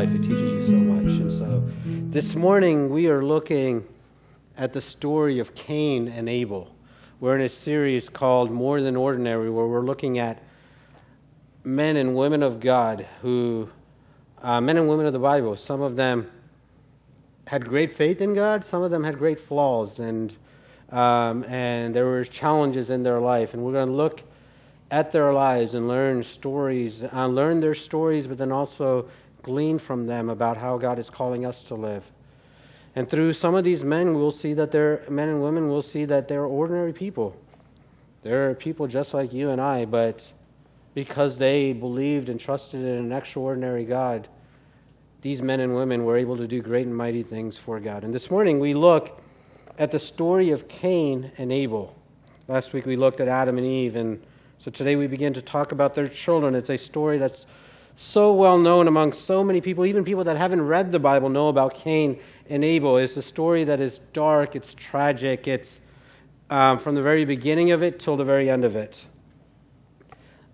life. It teaches you so much. And so this morning we are looking at the story of Cain and Abel. We're in a series called More Than Ordinary, where we're looking at men and women of God who, uh, men and women of the Bible, some of them had great faith in God, some of them had great flaws, and, um, and there were challenges in their life. And we're going to look at their lives and learn stories, uh, learn their stories, but then also glean from them about how God is calling us to live. And through some of these men, we'll see that they're men and women. We'll see that they're ordinary people. They're people just like you and I, but because they believed and trusted in an extraordinary God, these men and women were able to do great and mighty things for God. And this morning we look at the story of Cain and Abel. Last week we looked at Adam and Eve, and so today we begin to talk about their children. It's a story that's so well known among so many people, even people that haven't read the Bible know about Cain and Abel. It's a story that is dark, it's tragic, it's um, from the very beginning of it till the very end of it.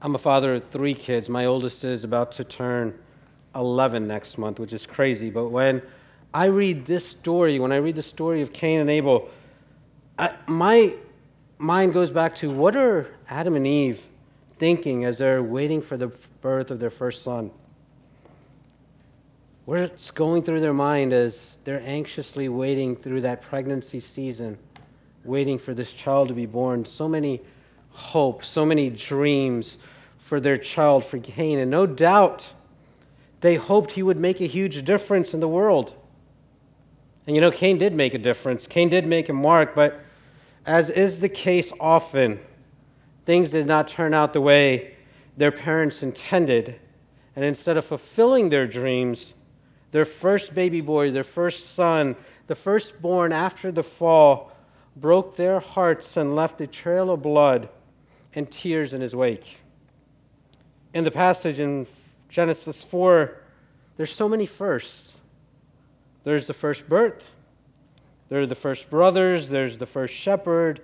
I'm a father of three kids. My oldest is about to turn 11 next month, which is crazy. But when I read this story, when I read the story of Cain and Abel, I, my mind goes back to what are Adam and Eve thinking as they're waiting for the birth of their first son? What's going through their mind as they're anxiously waiting through that pregnancy season, waiting for this child to be born? So many hopes, so many dreams for their child, for Cain. And no doubt they hoped he would make a huge difference in the world. And you know, Cain did make a difference. Cain did make a mark, but as is the case often, things did not turn out the way their parents intended. And instead of fulfilling their dreams, their first baby boy, their first son, the firstborn after the fall, broke their hearts and left a trail of blood and tears in his wake. In the passage in Genesis 4, there's so many firsts. There's the first birth, there are the first brothers, there's the first shepherd,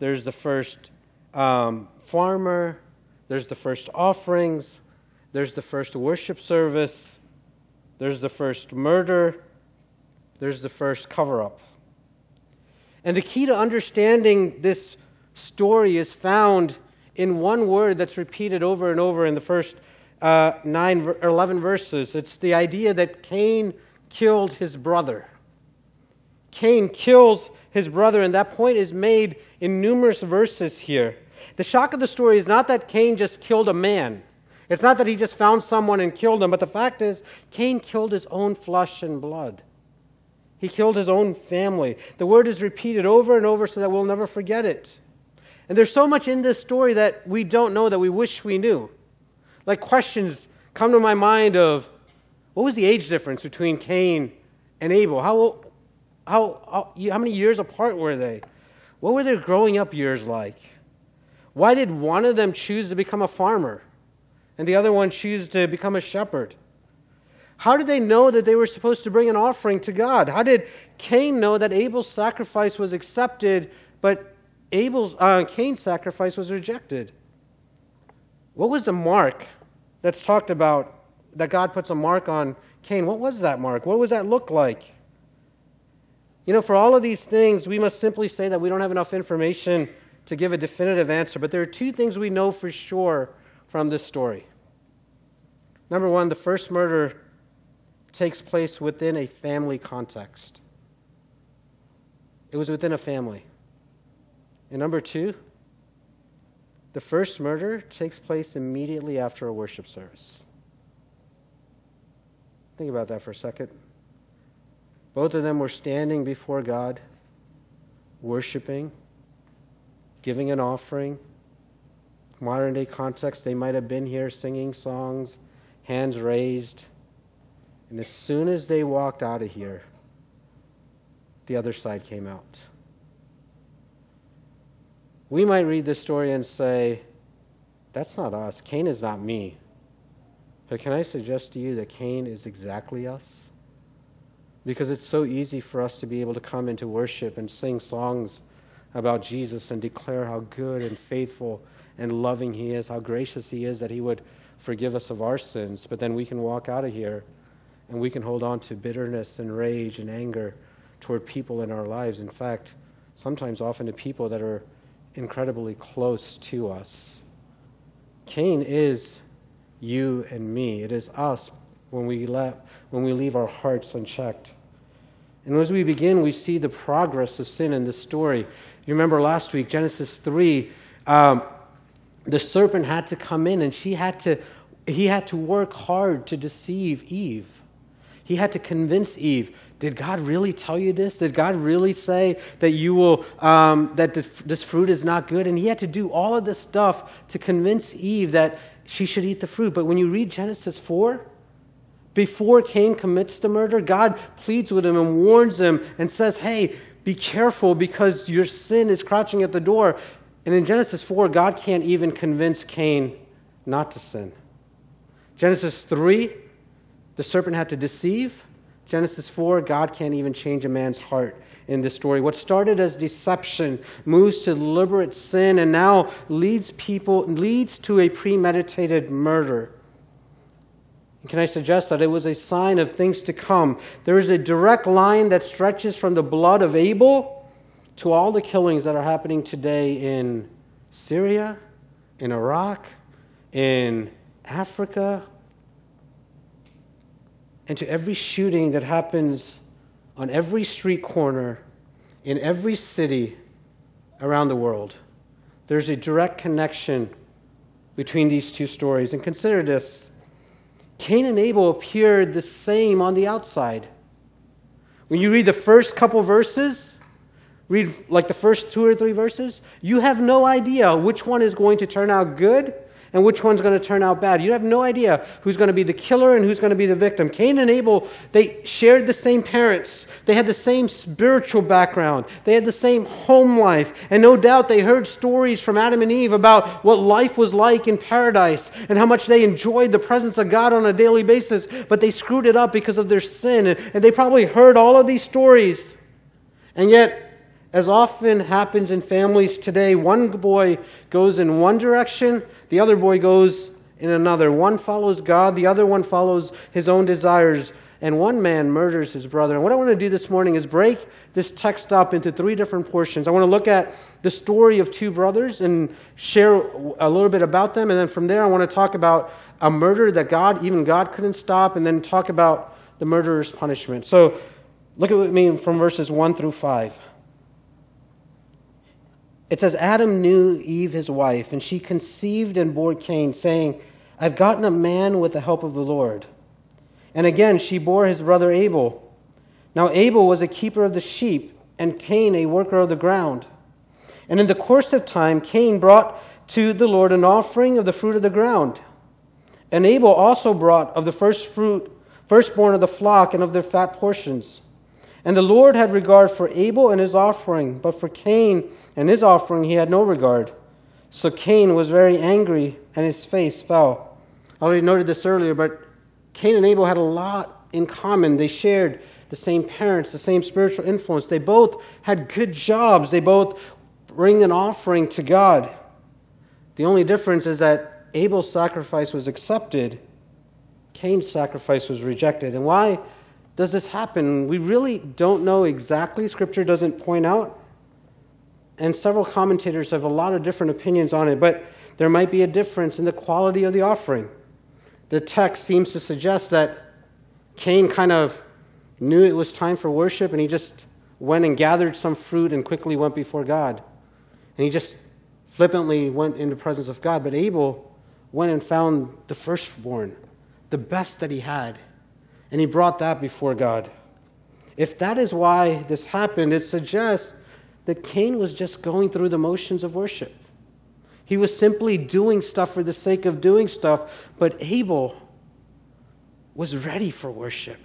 there's the first um, farmer, there's the first offerings, there's the first worship service, there's the first murder, there's the first cover up. And the key to understanding this story is found in one word that's repeated over and over in the first uh, nine, 11 verses. It's the idea that Cain killed his brother. Cain kills his brother, and that point is made in numerous verses here. The shock of the story is not that Cain just killed a man. It's not that he just found someone and killed him, but the fact is, Cain killed his own flesh and blood. He killed his own family. The word is repeated over and over so that we'll never forget it. And there's so much in this story that we don't know that we wish we knew. Like questions come to my mind of what was the age difference between Cain and Abel? How, how, how, how many years apart were they? What were their growing up years like? Why did one of them choose to become a farmer and the other one choose to become a shepherd? How did they know that they were supposed to bring an offering to God? How did Cain know that Abel's sacrifice was accepted, but Abel's uh, Cain's sacrifice was rejected? What was the mark that's talked about that God puts a mark on Cain? What was that mark? What does that look like? You know, for all of these things, we must simply say that we don't have enough information to give a definitive answer. But there are two things we know for sure from this story. Number one, the first murder takes place within a family context, it was within a family. And number two, the first murder takes place immediately after a worship service. Think about that for a second. Both of them were standing before God, worshiping, giving an offering. Modern day context, they might have been here singing songs, hands raised. And as soon as they walked out of here, the other side came out. We might read this story and say, that's not us. Cain is not me. But can I suggest to you that Cain is exactly us? because it's so easy for us to be able to come into worship and sing songs about Jesus and declare how good and faithful and loving He is, how gracious He is that He would forgive us of our sins. But then we can walk out of here And we can hold on to bitterness and rage and anger toward people in our lives. In fact, sometimes often to people that are incredibly close to us. Cain is you and me. It is us when we, let, when we leave our hearts unchecked. And as we begin, we see the progress of sin in this story. You remember last week, Genesis 3, um, the serpent had to come in and she had to, he had to work hard to deceive Eve. He had to convince Eve did God really tell you this? Did God really say that you will um, that this fruit is not good? And he had to do all of this stuff to convince Eve that she should eat the fruit. But when you read Genesis four, before Cain commits the murder, God pleads with him and warns him and says, "Hey, be careful because your sin is crouching at the door." And in Genesis four, God can't even convince Cain not to sin. Genesis three, the serpent had to deceive. Genesis 4, God can't even change a man's heart in this story. What started as deception moves to deliberate sin and now leads people leads to a premeditated murder. Can I suggest that it was a sign of things to come? There is a direct line that stretches from the blood of Abel to all the killings that are happening today in Syria, in Iraq, in Africa, and to every shooting that happens on every street corner in every city around the world. There's a direct connection between these two stories. And consider this Cain and Abel appeared the same on the outside. When you read the first couple verses, read like the first two or three verses, you have no idea which one is going to turn out good and which one's going to turn out bad. You have no idea who's going to be the killer and who's going to be the victim. Cain and Abel, they shared the same parents. They had the same spiritual background. They had the same home life. And no doubt they heard stories from Adam and Eve about what life was like in paradise and how much they enjoyed the presence of God on a daily basis. But they screwed it up because of their sin. And they probably heard all of these stories. And yet, as often happens in families today, one boy goes in one direction, the other boy goes in another. One follows God, the other one follows his own desires, and one man murders his brother. And what I want to do this morning is break this text up into three different portions. I want to look at the story of two brothers and share a little bit about them, and then from there I want to talk about a murder that God, even God couldn't stop, and then talk about the murderer's punishment. So look at me from verses 1 through 5. It says, Adam knew Eve, his wife, and she conceived and bore Cain, saying, I've gotten a man with the help of the Lord. And again, she bore his brother Abel. Now, Abel was a keeper of the sheep, and Cain a worker of the ground. And in the course of time, Cain brought to the Lord an offering of the fruit of the ground. And Abel also brought of the first fruit, firstborn of the flock, and of their fat portions. And the Lord had regard for Abel and his offering, but for Cain and his offering he had no regard. So Cain was very angry, and his face fell. I already noted this earlier, but Cain and Abel had a lot in common. They shared the same parents, the same spiritual influence. They both had good jobs. They both bring an offering to God. The only difference is that Abel's sacrifice was accepted, Cain's sacrifice was rejected. And why does this happen? We really don't know exactly. Scripture doesn't point out and several commentators have a lot of different opinions on it, but there might be a difference in the quality of the offering. The text seems to suggest that Cain kind of knew it was time for worship and he just went and gathered some fruit and quickly went before God. And he just flippantly went in the presence of God. But Abel went and found the firstborn, the best that he had, and he brought that before God. If that is why this happened, it suggests that Cain was just going through the motions of worship. He was simply doing stuff for the sake of doing stuff, but Abel was ready for worship.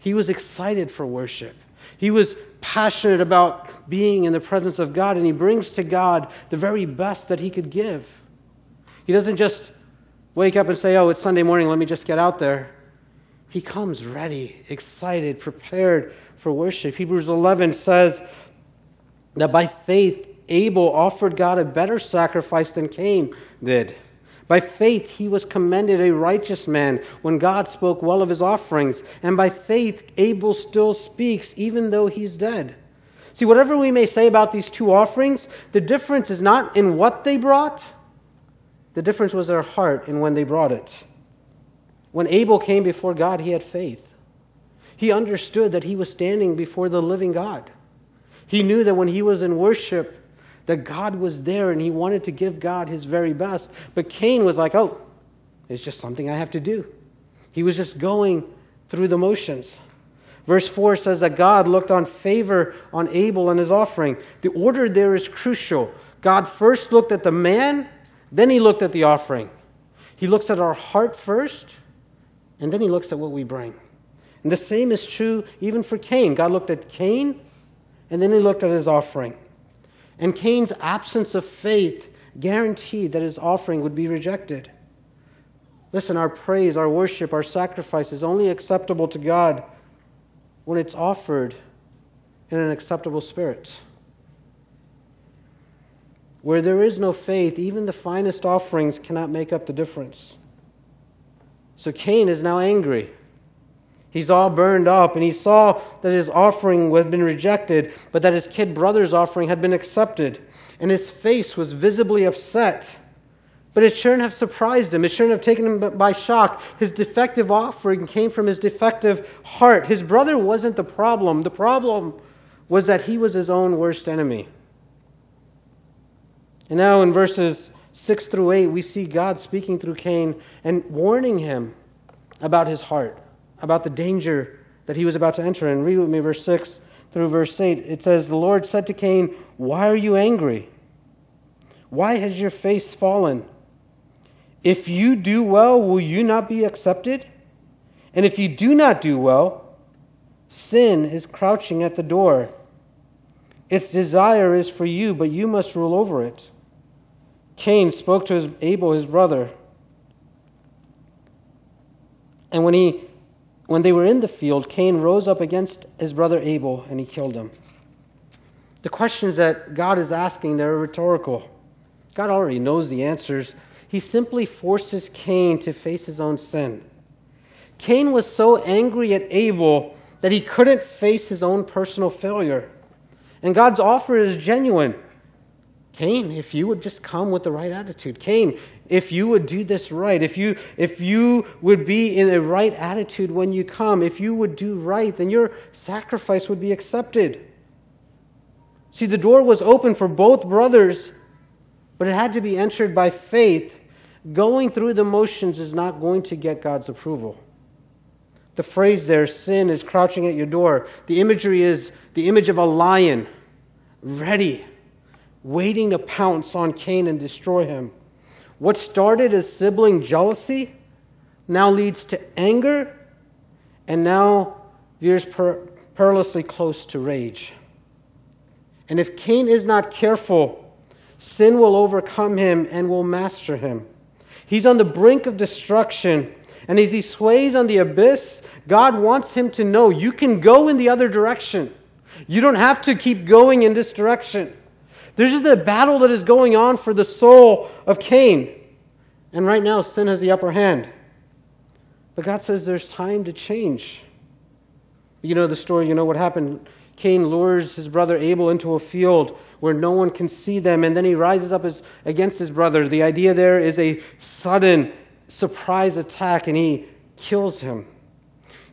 He was excited for worship. He was passionate about being in the presence of God, and he brings to God the very best that he could give. He doesn't just wake up and say, Oh, it's Sunday morning, let me just get out there. He comes ready, excited, prepared for worship. Hebrews 11 says, that by faith Abel offered God a better sacrifice than Cain did. By faith, he was commended a righteous man when God spoke well of his offerings. And by faith, Abel still speaks, even though he's dead. See, whatever we may say about these two offerings, the difference is not in what they brought, the difference was their heart in when they brought it. When Abel came before God, he had faith. He understood that he was standing before the living God. He knew that when he was in worship, that God was there and he wanted to give God his very best. But Cain was like, oh, it's just something I have to do. He was just going through the motions. Verse 4 says that God looked on favor on Abel and his offering. The order there is crucial. God first looked at the man, then he looked at the offering. He looks at our heart first, and then he looks at what we bring. And the same is true even for Cain. God looked at Cain, and then he looked at his offering. And Cain's absence of faith guaranteed that his offering would be rejected. Listen, our praise, our worship, our sacrifice is only acceptable to God when it's offered in an acceptable spirit. Where there is no faith, even the finest offerings cannot make up the difference. So Cain is now angry. He's all burned up, and he saw that his offering had been rejected, but that his kid brother's offering had been accepted. And his face was visibly upset. But it shouldn't have surprised him. It shouldn't have taken him by shock. His defective offering came from his defective heart. His brother wasn't the problem. The problem was that he was his own worst enemy. And now in verses 6 through 8, we see God speaking through Cain and warning him about his heart about the danger that he was about to enter And Read with me verse 6 through verse 8. It says, The Lord said to Cain, Why are you angry? Why has your face fallen? If you do well, will you not be accepted? And if you do not do well, sin is crouching at the door. Its desire is for you, but you must rule over it. Cain spoke to his, Abel, his brother. And when he when they were in the field, Cain rose up against his brother Abel and he killed him. The questions that God is asking, they're rhetorical. God already knows the answers. He simply forces Cain to face his own sin. Cain was so angry at Abel that he couldn't face his own personal failure. And God's offer is genuine. Cain, if you would just come with the right attitude. Cain, if you would do this right, if you, if you would be in a right attitude when you come, if you would do right, then your sacrifice would be accepted. See, the door was open for both brothers, but it had to be entered by faith. Going through the motions is not going to get God's approval. The phrase there, sin is crouching at your door. The imagery is the image of a lion, ready waiting to pounce on Cain and destroy him. What started as sibling jealousy now leads to anger and now veers per- perilously close to rage. And if Cain is not careful, sin will overcome him and will master him. He's on the brink of destruction. And as he sways on the abyss, God wants him to know you can go in the other direction. You don't have to keep going in this direction. There's just a battle that is going on for the soul of Cain. And right now, sin has the upper hand. But God says there's time to change. You know the story, you know what happened. Cain lures his brother Abel into a field where no one can see them, and then he rises up as, against his brother. The idea there is a sudden surprise attack, and he kills him.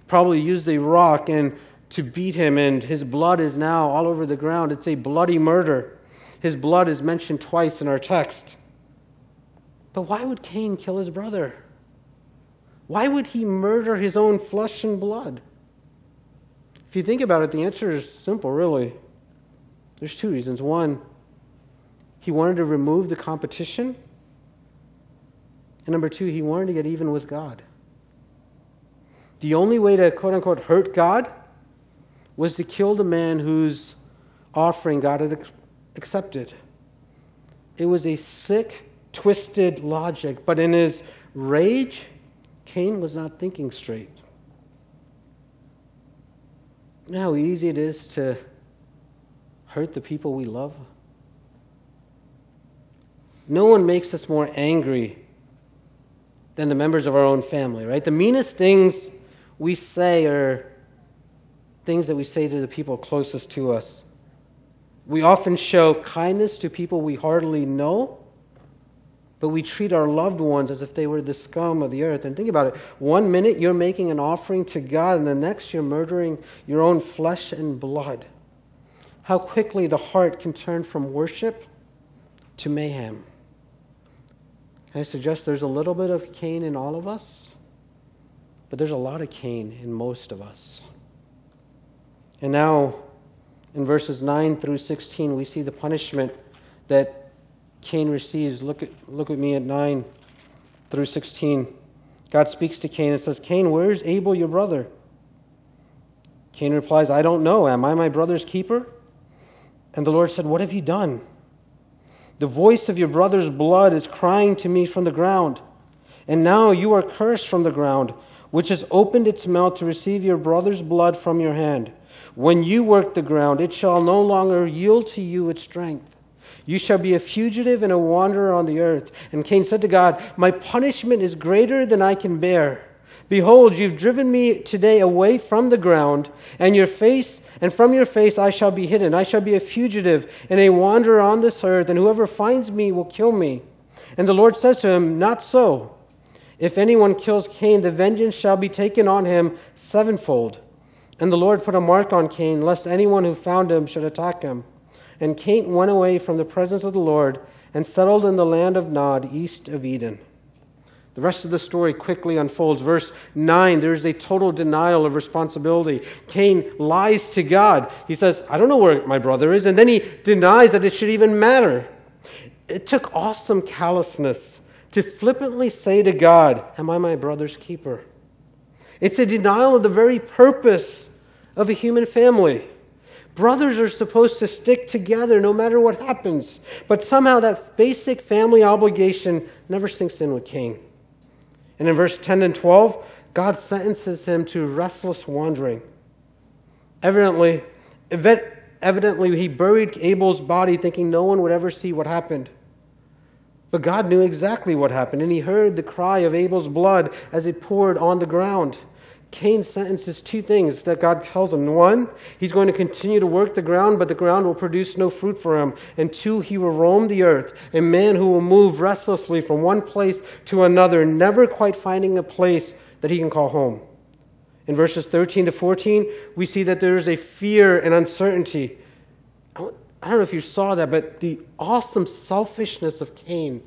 Probably used a rock and to beat him, and his blood is now all over the ground. It's a bloody murder. His blood is mentioned twice in our text. But why would Cain kill his brother? Why would he murder his own flesh and blood? If you think about it, the answer is simple, really. There's two reasons. One, he wanted to remove the competition. And number two, he wanted to get even with God. The only way to quote unquote hurt God was to kill the man whose offering God had accepted. It was a sick, twisted logic, but in his rage, Cain was not thinking straight. You know how easy it is to hurt the people we love? No one makes us more angry than the members of our own family, right? The meanest things we say are things that we say to the people closest to us. We often show kindness to people we hardly know, but we treat our loved ones as if they were the scum of the earth. And think about it one minute you're making an offering to God, and the next you're murdering your own flesh and blood. How quickly the heart can turn from worship to mayhem. Can I suggest there's a little bit of Cain in all of us? But there's a lot of Cain in most of us. And now, in verses 9 through 16, we see the punishment that Cain receives. Look at, look at me at 9 through 16. God speaks to Cain and says, Cain, where's Abel, your brother? Cain replies, I don't know. Am I my brother's keeper? And the Lord said, What have you done? The voice of your brother's blood is crying to me from the ground. And now you are cursed from the ground, which has opened its mouth to receive your brother's blood from your hand. When you work the ground, it shall no longer yield to you its strength. You shall be a fugitive and a wanderer on the earth. And Cain said to God, My punishment is greater than I can bear. Behold, you've driven me today away from the ground, and your face, and from your face I shall be hidden. I shall be a fugitive and a wanderer on this earth, and whoever finds me will kill me. And the Lord says to him, Not so. If anyone kills Cain, the vengeance shall be taken on him sevenfold. And the Lord put a mark on Cain, lest anyone who found him should attack him. And Cain went away from the presence of the Lord and settled in the land of Nod, east of Eden. The rest of the story quickly unfolds. Verse 9, there's a total denial of responsibility. Cain lies to God. He says, I don't know where my brother is. And then he denies that it should even matter. It took awesome callousness to flippantly say to God, Am I my brother's keeper? It's a denial of the very purpose of a human family. Brothers are supposed to stick together no matter what happens. But somehow that basic family obligation never sinks in with Cain. And in verse 10 and 12, God sentences him to restless wandering. Evidently, evidently, he buried Abel's body thinking no one would ever see what happened. But God knew exactly what happened, and he heard the cry of Abel's blood as it poured on the ground. Cain sentences two things that God tells him. One, he's going to continue to work the ground, but the ground will produce no fruit for him. And two, he will roam the earth, a man who will move restlessly from one place to another, never quite finding a place that he can call home. In verses 13 to 14, we see that there is a fear and uncertainty. I don't know if you saw that, but the awesome selfishness of Cain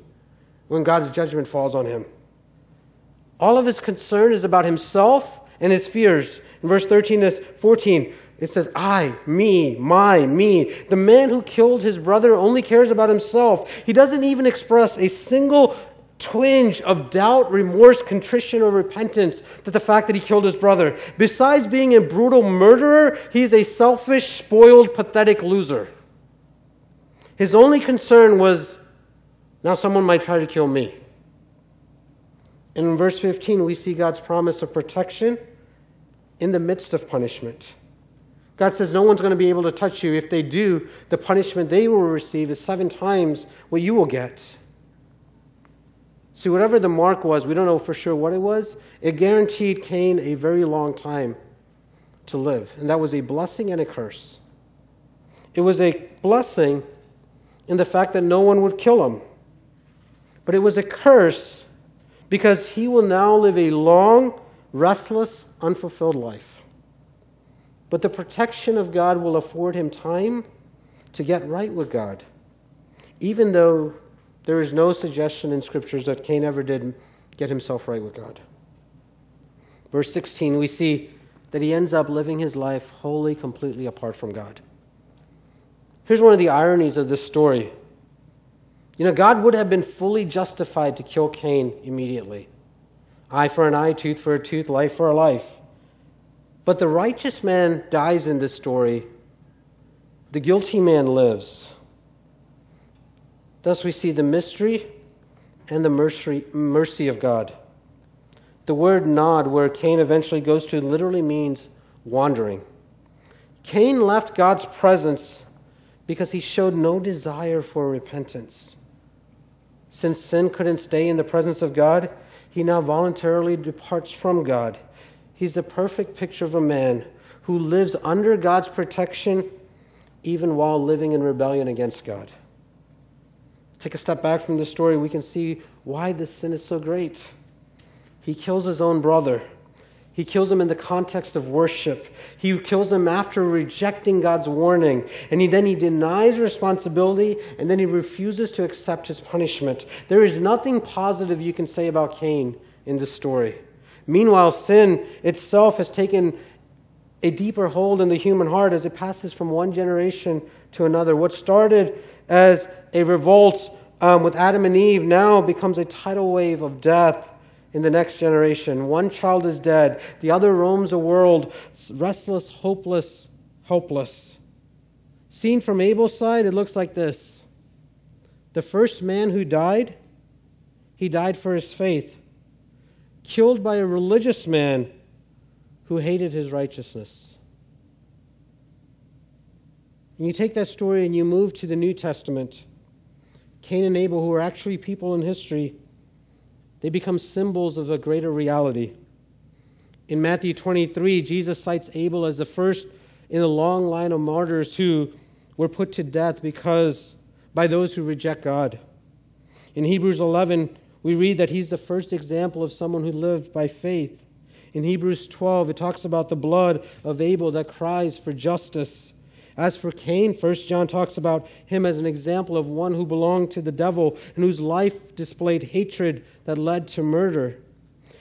when God's judgment falls on him. All of his concern is about himself and his fears. In verse 13 to 14, it says, I, me, my, me. The man who killed his brother only cares about himself. He doesn't even express a single twinge of doubt, remorse, contrition, or repentance that the fact that he killed his brother. Besides being a brutal murderer, he's a selfish, spoiled, pathetic loser. His only concern was now someone might try to kill me. And in verse 15, we see God's promise of protection in the midst of punishment. God says no one's going to be able to touch you. If they do, the punishment they will receive is seven times what you will get. See, whatever the mark was, we don't know for sure what it was, it guaranteed Cain a very long time to live. And that was a blessing and a curse. It was a blessing in the fact that no one would kill him, but it was a curse because he will now live a long, restless, unfulfilled life. But the protection of God will afford him time to get right with God, even though there is no suggestion in scriptures that Cain ever did get himself right with God. Verse 16, we see that he ends up living his life wholly, completely apart from God. Here's one of the ironies of this story you know, God would have been fully justified to kill Cain immediately. Eye for an eye, tooth for a tooth, life for a life. But the righteous man dies in this story, the guilty man lives. Thus, we see the mystery and the mercy, mercy of God. The word nod, where Cain eventually goes to, literally means wandering. Cain left God's presence because he showed no desire for repentance. Since sin couldn't stay in the presence of God, he now voluntarily departs from God. He's the perfect picture of a man who lives under God's protection even while living in rebellion against God. Take a step back from the story, we can see why this sin is so great. He kills his own brother. He kills him in the context of worship. He kills him after rejecting God's warning. And he, then he denies responsibility and then he refuses to accept his punishment. There is nothing positive you can say about Cain in this story. Meanwhile, sin itself has taken a deeper hold in the human heart as it passes from one generation to another. What started as a revolt um, with Adam and Eve now becomes a tidal wave of death in the next generation. One child is dead, the other roams a world restless, hopeless, helpless. Seen from Abel's side, it looks like this The first man who died, he died for his faith, killed by a religious man who hated his righteousness. And you take that story and you move to the New Testament. Cain and Abel, who are actually people in history, they become symbols of a greater reality. In Matthew 23, Jesus cites Abel as the first in a long line of martyrs who were put to death because by those who reject God. In Hebrews 11, we read that he's the first example of someone who lived by faith. In Hebrews 12, it talks about the blood of Abel that cries for justice. As for Cain, 1 John talks about him as an example of one who belonged to the devil and whose life displayed hatred that led to murder.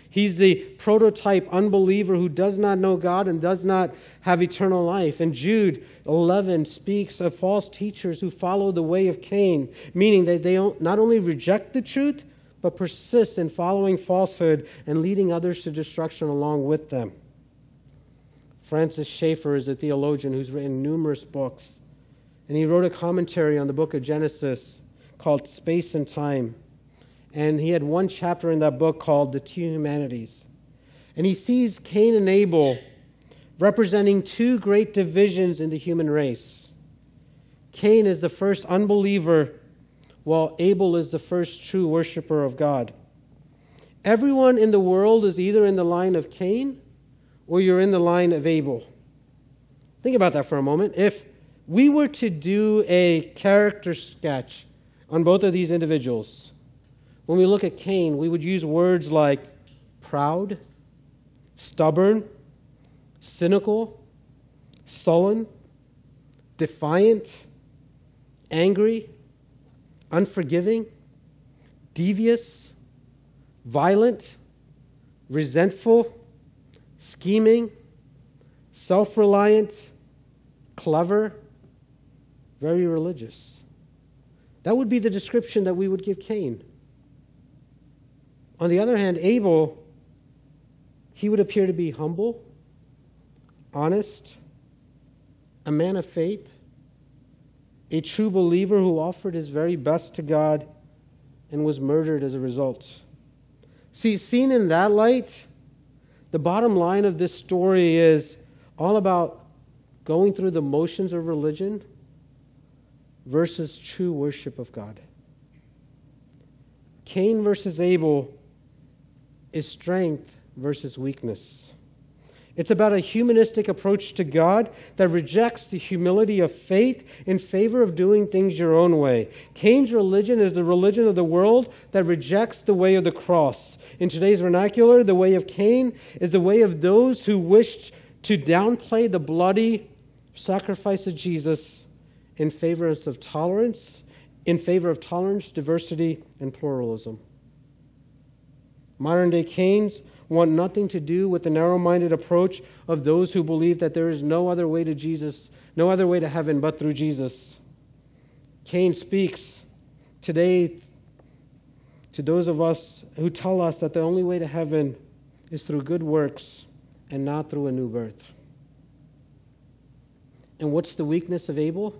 He's the prototype unbeliever who does not know God and does not have eternal life. And Jude 11 speaks of false teachers who follow the way of Cain, meaning that they not only reject the truth, but persist in following falsehood and leading others to destruction along with them. Francis Schaeffer is a theologian who's written numerous books, and he wrote a commentary on the book of Genesis called Space and Time. And he had one chapter in that book called The Two Humanities. And he sees Cain and Abel representing two great divisions in the human race. Cain is the first unbeliever, while Abel is the first true worshiper of God. Everyone in the world is either in the line of Cain or you're in the line of Abel. Think about that for a moment. If we were to do a character sketch on both of these individuals, when we look at Cain, we would use words like proud, stubborn, cynical, sullen, defiant, angry, unforgiving, devious, violent, resentful, scheming, self reliant, clever, very religious. That would be the description that we would give Cain. On the other hand, Abel, he would appear to be humble, honest, a man of faith, a true believer who offered his very best to God and was murdered as a result. See, seen in that light, the bottom line of this story is all about going through the motions of religion versus true worship of God. Cain versus Abel is strength versus weakness. It's about a humanistic approach to God that rejects the humility of faith in favor of doing things your own way. Cain's religion is the religion of the world that rejects the way of the cross. In today's vernacular, the way of Cain is the way of those who wished to downplay the bloody sacrifice of Jesus in favor of tolerance, in favor of tolerance, diversity, and pluralism. Modern day Cains want nothing to do with the narrow minded approach of those who believe that there is no other way to Jesus, no other way to heaven but through Jesus. Cain speaks today to those of us who tell us that the only way to heaven is through good works and not through a new birth. And what's the weakness of Abel?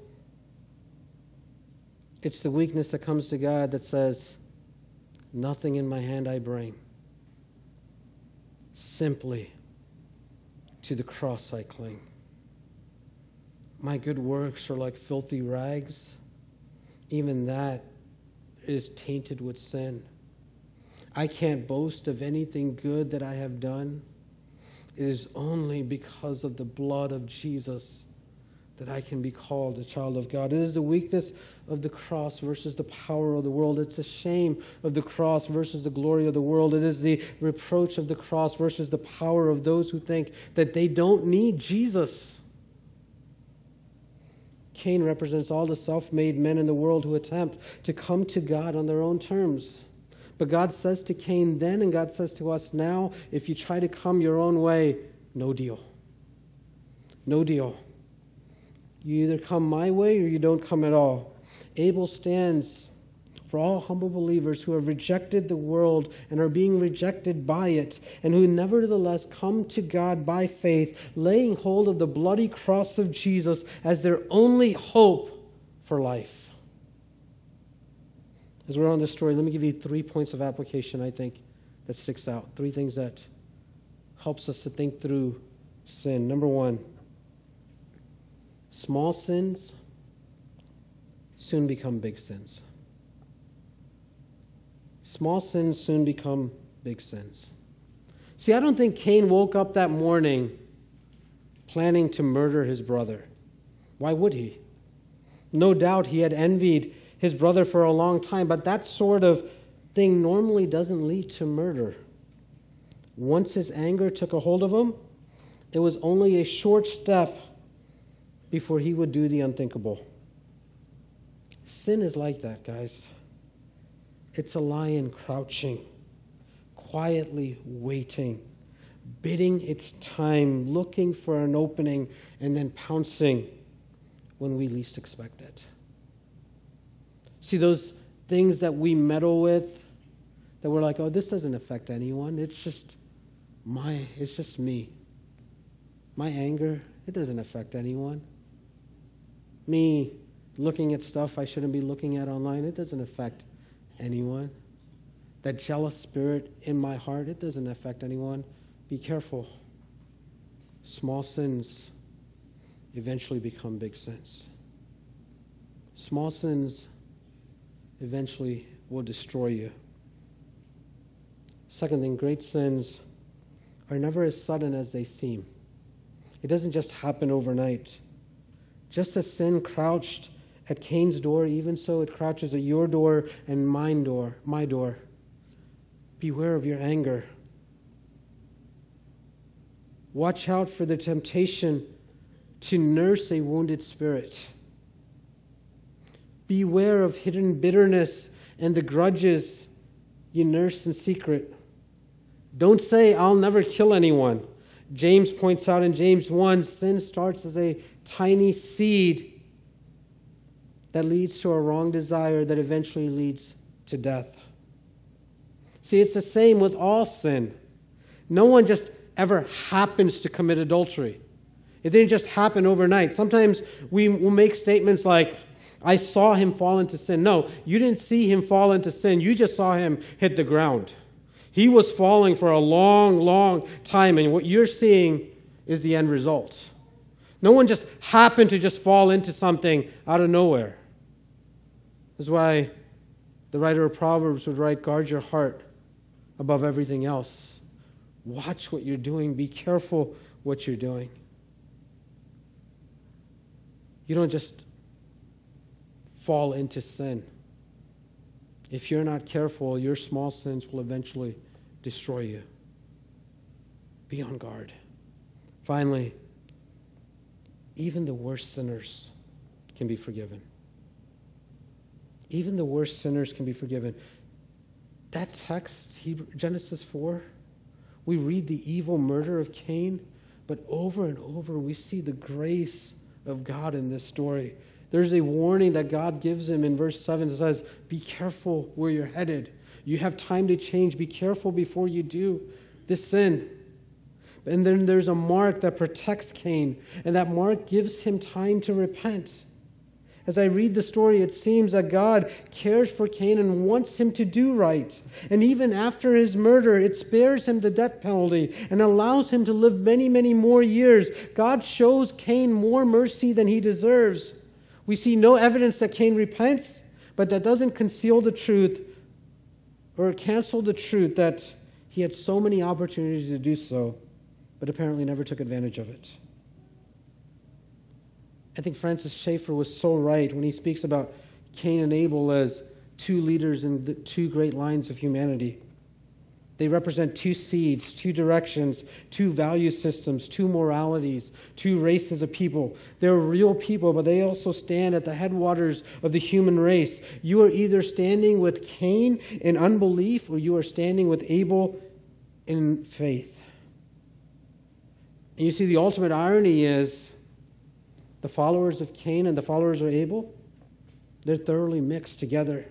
It's the weakness that comes to God that says, Nothing in my hand I bring simply to the cross I cling. My good works are like filthy rags. Even that is tainted with sin. I can't boast of anything good that I have done. It is only because of the blood of Jesus that I can be called a child of God. It is the weakness of the cross versus the power of the world. It's the shame of the cross versus the glory of the world. It is the reproach of the cross versus the power of those who think that they don't need Jesus. Cain represents all the self made men in the world who attempt to come to God on their own terms. But God says to Cain then, and God says to us now if you try to come your own way, no deal. No deal. You either come my way or you don't come at all. Abel stands for all humble believers who have rejected the world and are being rejected by it, and who nevertheless come to God by faith, laying hold of the bloody cross of Jesus as their only hope for life. As we're on this story, let me give you three points of application I think that sticks out. Three things that helps us to think through sin. Number one, Small sins soon become big sins. Small sins soon become big sins. See, I don't think Cain woke up that morning planning to murder his brother. Why would he? No doubt he had envied his brother for a long time, but that sort of thing normally doesn't lead to murder. Once his anger took a hold of him, it was only a short step before he would do the unthinkable. Sin is like that, guys. It's a lion crouching, quietly waiting, bidding its time, looking for an opening, and then pouncing when we least expect it. See, those things that we meddle with, that we're like, oh, this doesn't affect anyone. It's just my, it's just me. My anger, it doesn't affect anyone me looking at stuff I shouldn't be looking at online, it doesn't affect anyone. That jealous spirit in my heart, it doesn't affect anyone. Be careful. Small sins eventually become big sins. Small sins eventually will destroy you. Second thing, great sins are never as sudden as they seem. It doesn't just happen overnight. Just as sin crouched at Cain's door, even so it crouches at your door and mine door, my door. Beware of your anger. Watch out for the temptation to nurse a wounded spirit. Beware of hidden bitterness and the grudges you nurse in secret. Don't say, I'll never kill anyone. James points out in James 1 sin starts as a tiny seed that leads to a wrong desire that eventually leads to death. See, it's the same with all sin. No one just ever happens to commit adultery. It didn't just happen overnight. Sometimes we will make statements like, I saw him fall into sin. No, you didn't see him fall into sin. You just saw him hit the ground. He was falling for a long, long time, and what you're seeing is the end result. No one just happened to just fall into something out of nowhere. That's why the writer of Proverbs would write, Guard your heart above everything else. Watch what you're doing, be careful what you're doing. You don't just fall into sin. If you're not careful, your small sins will eventually destroy you. Be on guard. Finally, even the worst sinners can be forgiven. Even the worst sinners can be forgiven. That text, Genesis 4, we read the evil murder of Cain, but over and over we see the grace of God in this story. There's a warning that God gives him in verse 7 that says, Be careful where you're headed. You have time to change. Be careful before you do this sin. And then there's a mark that protects Cain, and that mark gives him time to repent. As I read the story, it seems that God cares for Cain and wants him to do right. And even after his murder, it spares him the death penalty and allows him to live many, many more years. God shows Cain more mercy than he deserves. We see no evidence that Cain repents, but that doesn't conceal the truth or cancel the truth that he had so many opportunities to do so, but apparently never took advantage of it. I think Francis Schaeffer was so right when he speaks about Cain and Abel as two leaders in the two great lines of humanity. They represent two seeds, two directions, two value systems, two moralities, two races of people. They're real people, but they also stand at the headwaters of the human race. You are either standing with Cain in unbelief or you are standing with Abel in faith. And you see, the ultimate irony is the followers of Cain and the followers of Abel, they're thoroughly mixed together.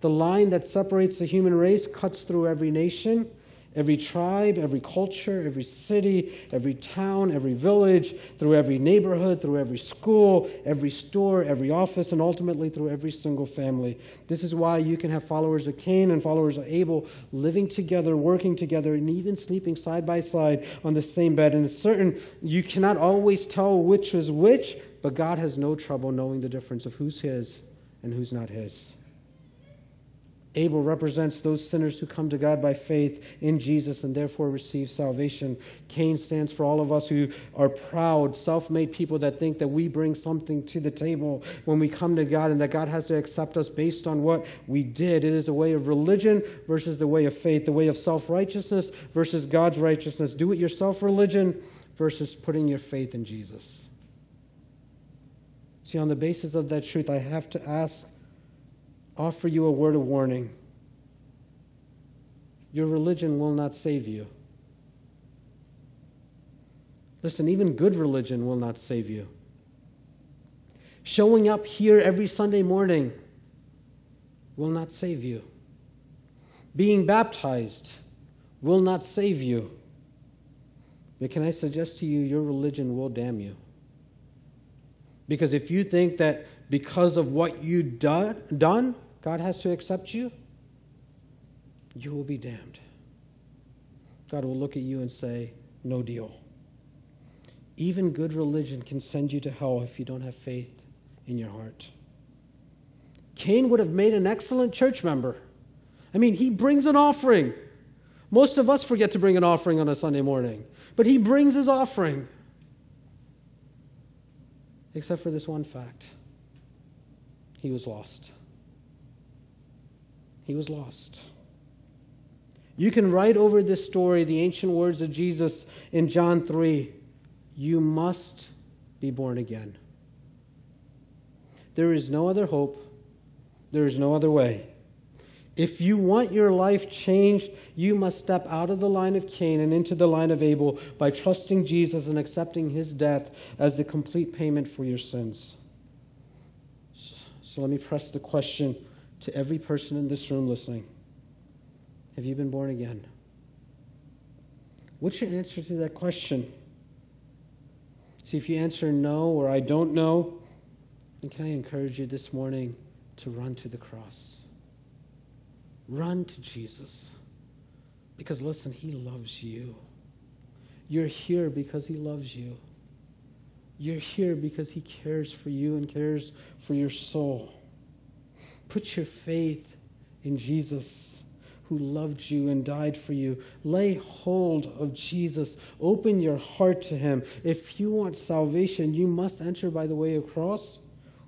The line that separates the human race cuts through every nation, every tribe, every culture, every city, every town, every village, through every neighborhood, through every school, every store, every office, and ultimately through every single family. This is why you can have followers of Cain and followers of Abel living together, working together, and even sleeping side by side on the same bed. And it's certain you cannot always tell which is which, but God has no trouble knowing the difference of who's His and who's not His. Abel represents those sinners who come to God by faith in Jesus and therefore receive salvation. Cain stands for all of us who are proud, self made people that think that we bring something to the table when we come to God and that God has to accept us based on what we did. It is a way of religion versus the way of faith, the way of self righteousness versus God's righteousness. Do it yourself religion versus putting your faith in Jesus. See, on the basis of that truth, I have to ask offer you a word of warning. Your religion will not save you. Listen, even good religion will not save you. Showing up here every Sunday morning will not save you. Being baptized will not save you. But can I suggest to you, your religion will damn you? Because if you think that because of what you've done, done God has to accept you, you will be damned. God will look at you and say, No deal. Even good religion can send you to hell if you don't have faith in your heart. Cain would have made an excellent church member. I mean, he brings an offering. Most of us forget to bring an offering on a Sunday morning, but he brings his offering. Except for this one fact he was lost he was lost. You can write over this story the ancient words of Jesus in John 3 You must be born again. There is no other hope, there is no other way. If you want your life changed, you must step out of the line of Cain and into the line of Abel by trusting Jesus and accepting his death as the complete payment for your sins. So let me press the question to every person in this room listening Have you been born again? What's your answer to that question? See, if you answer no or I don't know, then can I encourage you this morning to run to the cross? Run to Jesus. Because listen, He loves you. You're here because He loves you. You're here because He cares for you and cares for your soul. Put your faith in Jesus who loved you and died for you. Lay hold of Jesus. Open your heart to him. If you want salvation, you must enter by the way of cross,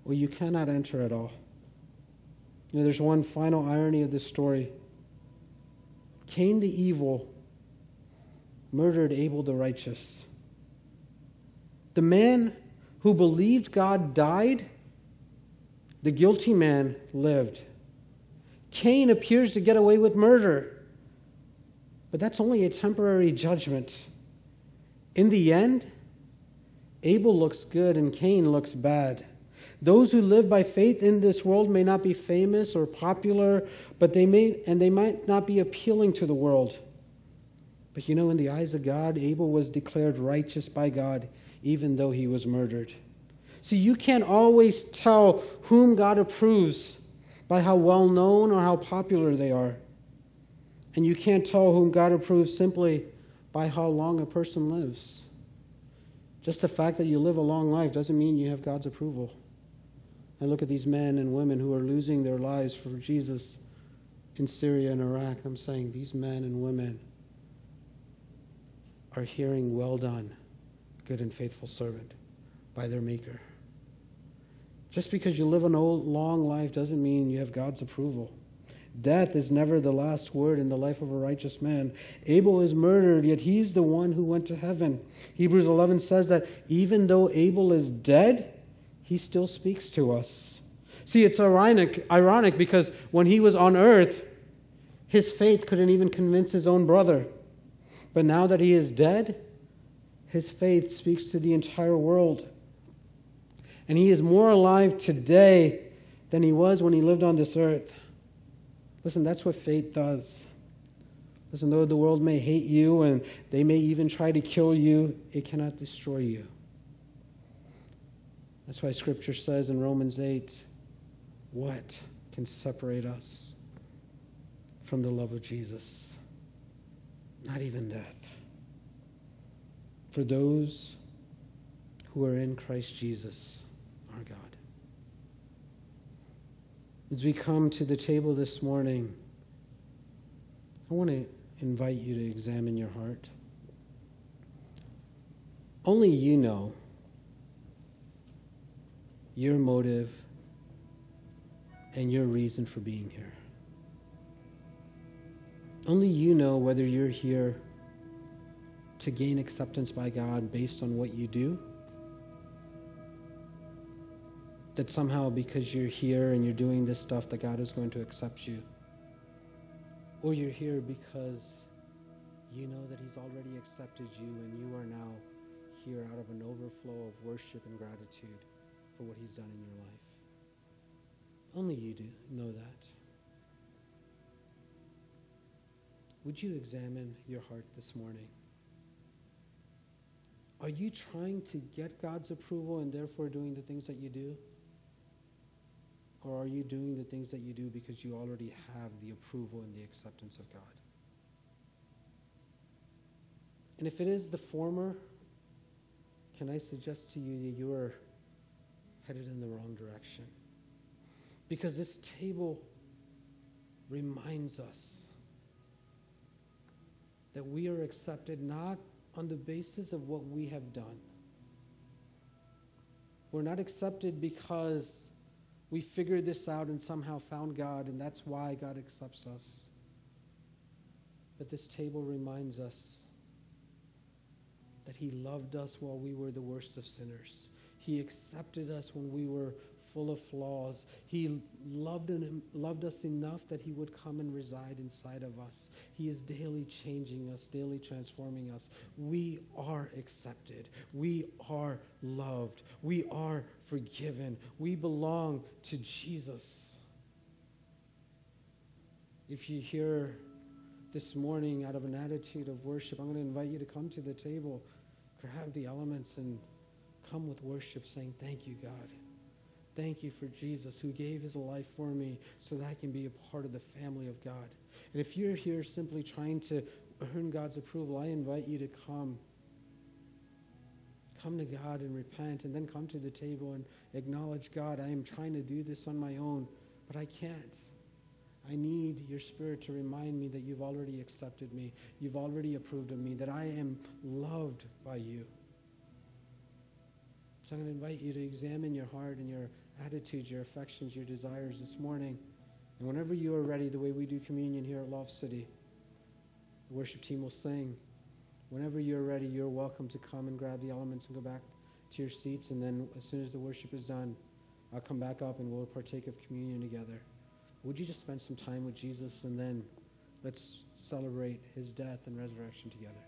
or you cannot enter at all. Know, there's one final irony of this story. Cain the evil murdered Abel the righteous. The man who believed God died the guilty man lived. Cain appears to get away with murder, but that's only a temporary judgment. In the end, Abel looks good and Cain looks bad. Those who live by faith in this world may not be famous or popular, but they may and they might not be appealing to the world. But you know, in the eyes of God, Abel was declared righteous by God, even though he was murdered. See, you can't always tell whom God approves by how well known or how popular they are. And you can't tell whom God approves simply by how long a person lives. Just the fact that you live a long life doesn't mean you have God's approval. I look at these men and women who are losing their lives for Jesus in Syria and Iraq. I'm saying these men and women are hearing, Well done, good and faithful servant, by their Maker. Just because you live an old, long life doesn't mean you have God's approval. Death is never the last word in the life of a righteous man. Abel is murdered, yet he's the one who went to heaven. Hebrews 11 says that even though Abel is dead, he still speaks to us. See, it's ironic, ironic because when he was on earth, his faith couldn't even convince his own brother. But now that he is dead, his faith speaks to the entire world. And he is more alive today than he was when he lived on this earth. Listen, that's what faith does. Listen, though the world may hate you and they may even try to kill you, it cannot destroy you. That's why Scripture says in Romans 8 what can separate us from the love of Jesus? Not even death. For those who are in Christ Jesus, our God. As we come to the table this morning, I want to invite you to examine your heart. Only you know your motive and your reason for being here. Only you know whether you're here to gain acceptance by God based on what you do that somehow because you're here and you're doing this stuff that God is going to accept you. Or you're here because you know that he's already accepted you and you are now here out of an overflow of worship and gratitude for what he's done in your life. Only you do know that. Would you examine your heart this morning? Are you trying to get God's approval and therefore doing the things that you do? Or are you doing the things that you do because you already have the approval and the acceptance of God? And if it is the former, can I suggest to you that you are headed in the wrong direction? Because this table reminds us that we are accepted not on the basis of what we have done. We're not accepted because we figured this out and somehow found God, and that's why God accepts us. But this table reminds us that He loved us while we were the worst of sinners. He accepted us when we were full of flaws. He loved, him, loved us enough that He would come and reside inside of us. He is daily changing us, daily transforming us. We are accepted. We are loved. We are forgiven. We belong to Jesus. If you hear this morning out of an attitude of worship, I'm going to invite you to come to the table, grab the elements, and come with worship saying, Thank you, God. Thank you for Jesus who gave his life for me so that I can be a part of the family of God. And if you're here simply trying to earn God's approval, I invite you to come. Come to God and repent, and then come to the table and acknowledge God. I am trying to do this on my own, but I can't. I need your spirit to remind me that you've already accepted me, you've already approved of me, that I am loved by you. So I'm going to invite you to examine your heart and your attitudes, your affections, your desires this morning. And whenever you are ready, the way we do communion here at LOFT City, the worship team will sing. Whenever you're ready, you're welcome to come and grab the elements and go back to your seats. And then as soon as the worship is done, I'll come back up and we'll partake of communion together. Would you just spend some time with Jesus and then let's celebrate his death and resurrection together?